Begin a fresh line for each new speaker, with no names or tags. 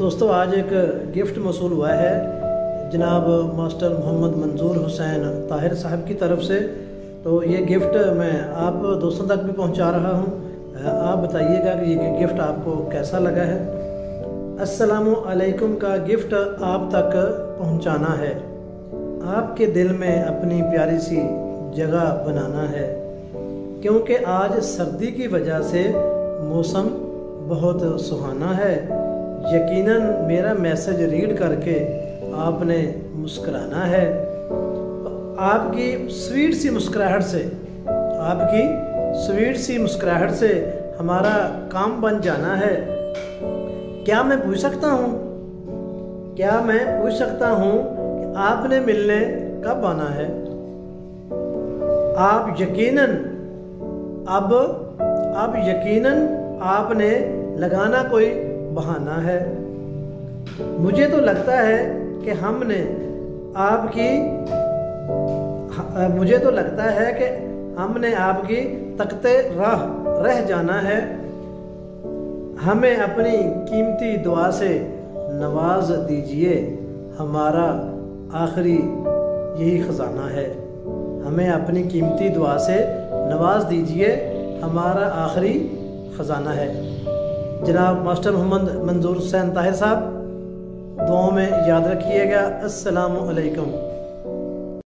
दोस्तों, आज एक गिफ्ट मौसू हुआ है। जनाब मास्टर मोहम्मद मंजूर हुसैन ताहिर साहब की तरफ़ से। तो ये गिफ्ट मैं आप दोस्तों तक भी पहुँचा रहा हूँ। आप बताइएगा कि ये गिफ्ट आपको कैसा लगा है। असलकुम का गिफ्ट आप तक पहुंचाना है। आपके दिल में अपनी प्यारी सी जगह बनाना है। क्योंकि आज सर्दी की वजह से मौसम बहुत सुहाना है। यकीनन मेरा मैसेज रीड करके आपने मुस्कराना है। आपकी स्वीट सी मुस्कुराहट से, आपकी स्वीट सी मुस्कुराहट से हमारा काम बन जाना है। क्या मैं पूछ सकता हूँ? क्या मैं पूछ सकता हूँ कि आपने मिलने कब आना है? आप यकीनन, अब अब यकीनन आपने लगाना कोई बहाना है। मुझे तो लगता है कि हमने आपकी मुझे तो लगता है कि हमने आपकी तकते राह रह जाना है। हमें अपनी कीमती दुआ से नवाज़ दीजिए। हमारा आखिरी यही ख़जाना है। हमें अपनी कीमती दुआ से नवाज़ दीजिए। हमारा आखिरी ख़जाना है। जनाब मास्टर मोहम्मद मंजूर हुसैन ताहिर साहब दुआओं में याद रखिएगा। असलकम